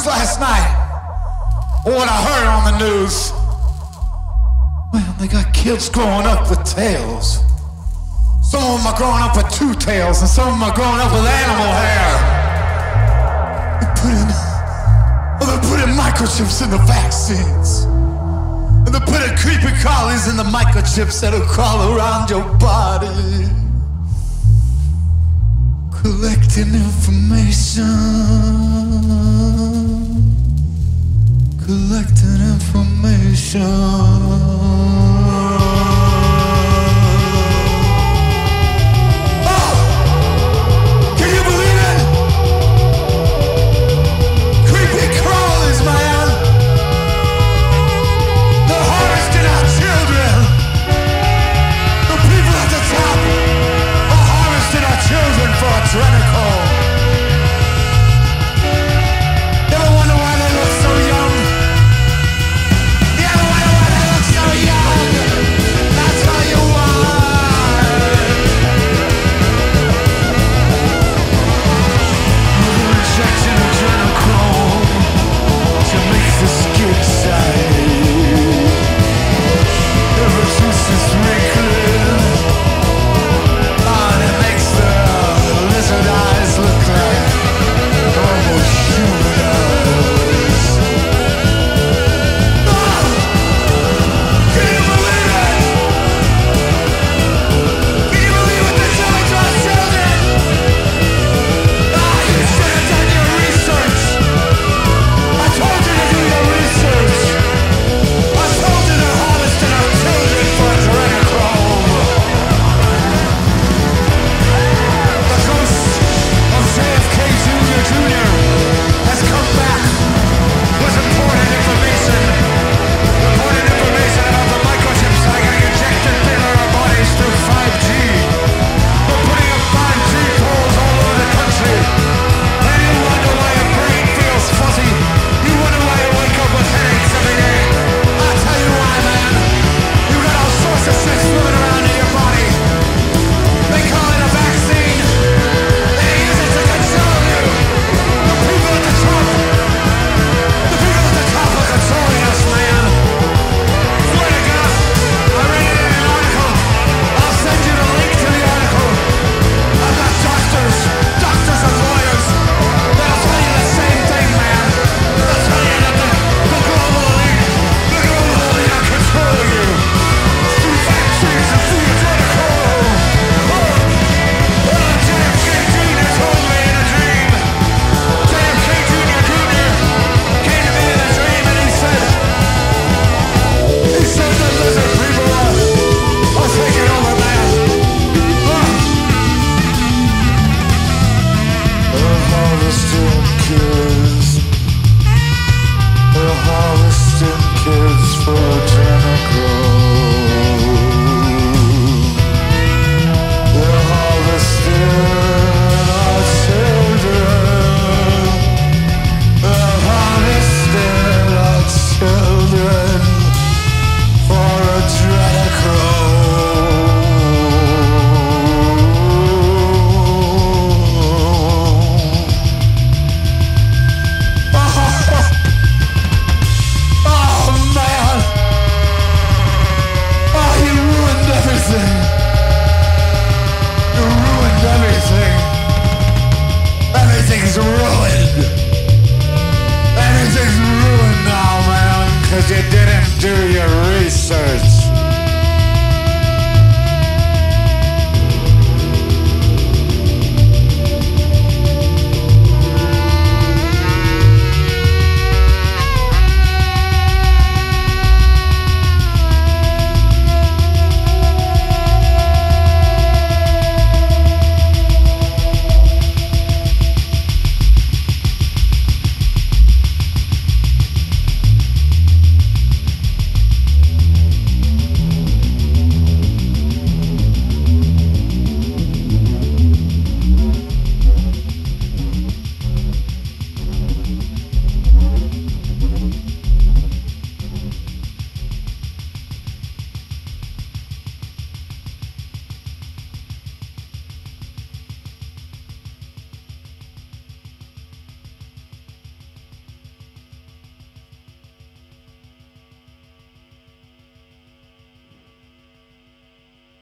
news last night, or what I heard on the news, well, they got kids growing up with tails. Some of them are growing up with two tails, and some of them are growing up with animal hair. They put in, oh, well, they're putting microchips in the vaccines. And they're putting creepy crawlers in the microchips that'll crawl around your body. Collecting information collecting information.